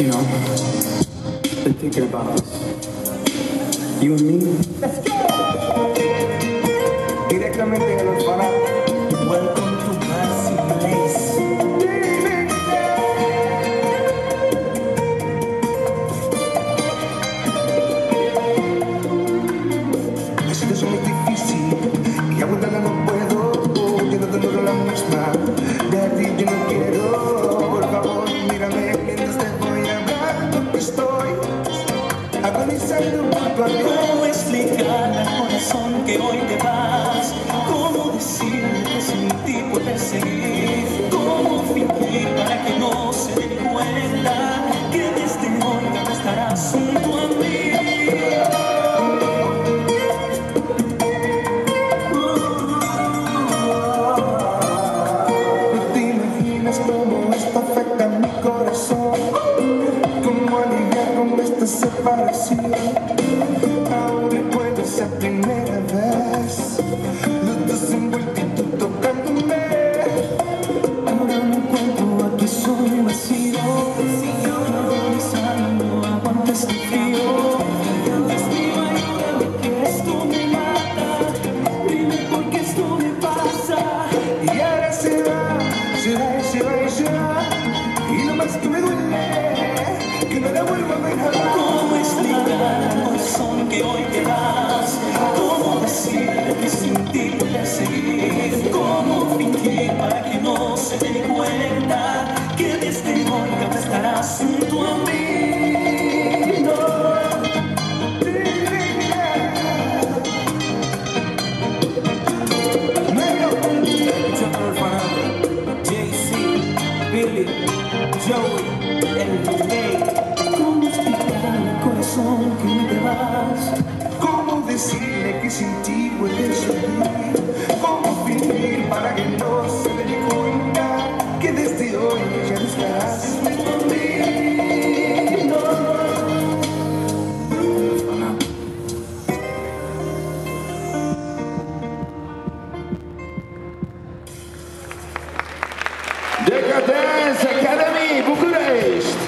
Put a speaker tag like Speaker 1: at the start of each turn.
Speaker 1: You know, been thinking about this. You and me.
Speaker 2: Directamente en el orfanato. Amor.
Speaker 3: ¿Cómo explicar al corazón que hoy te vas?
Speaker 2: Separación. Aún recuerdo esa primera vez. Los dos tú tocándome.
Speaker 3: Ahora me encuentro aquí solo vacío Pensando aguanta este frío esto me pasa
Speaker 2: Y lo más que me duele, que no la vuelvo a ver jamás.
Speaker 3: Que hoy te vas? ¿Cómo decirle que sin ti puedes seguir? ¿Cómo fingir para que no se dé cuenta que desde hoy ya estarás junto a mí? No.
Speaker 1: Orphanage. JC, Billy, Joey, Decadência Academy București!